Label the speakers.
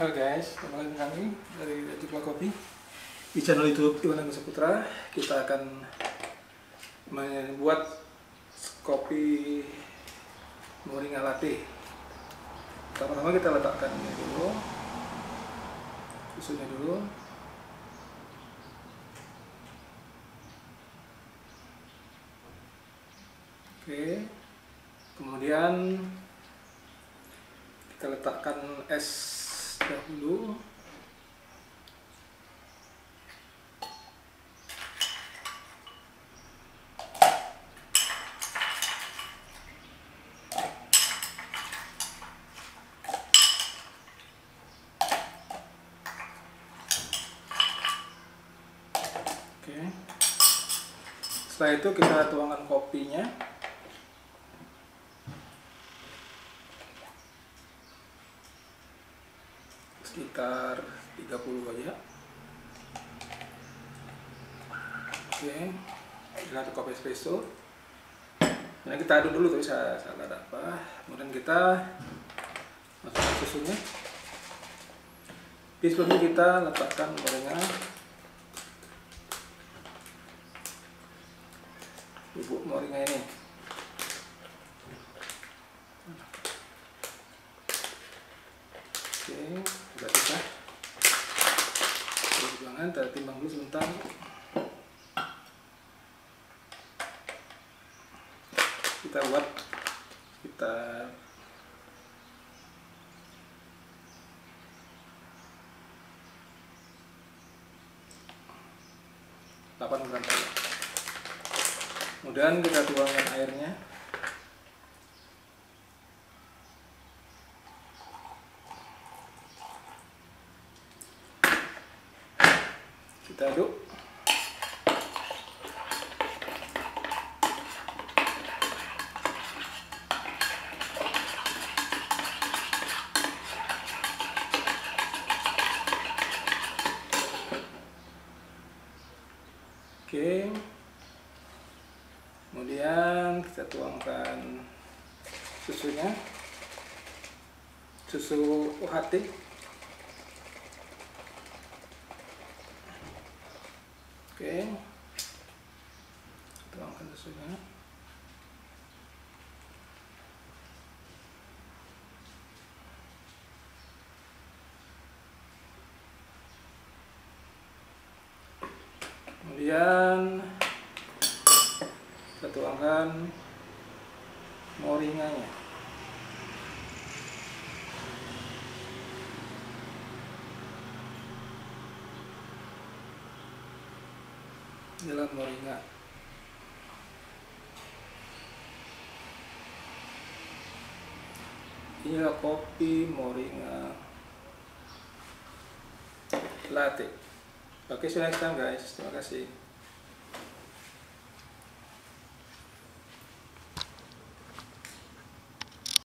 Speaker 1: Halo guys, kembali dengan kami dari Jukla Kopi. Di channel youtube Iwan Agus Putra Kita akan membuat kopi moringa latte. Pertama-tama kita letakkan ini dulu Susunya dulu. Oke Kemudian kita letakkan es dahulu. Setelah itu kita tuangkan kopinya. Sekitar 30 aja. Oke satu kopi espresso. Nah kita aduk dulu tapi saya salah apa. Kemudian kita masukkan susunya. Sebelumnya kita letakkan moringa bubuk moringa ini oke sudah bisa perjuangan kita timbang dulu sebentar kita buat. Kita delapan gram kemudian kita tuangkan airnya kita aduk. Oke. Kemudian kita tuangkan susunya. Susu UHT Oke. Tuangkan susunya. Kemudian kita tuangkan moringanya. Inilah moringa. Inilah kopi moringa latte. Oke, next time guys. Terima kasih.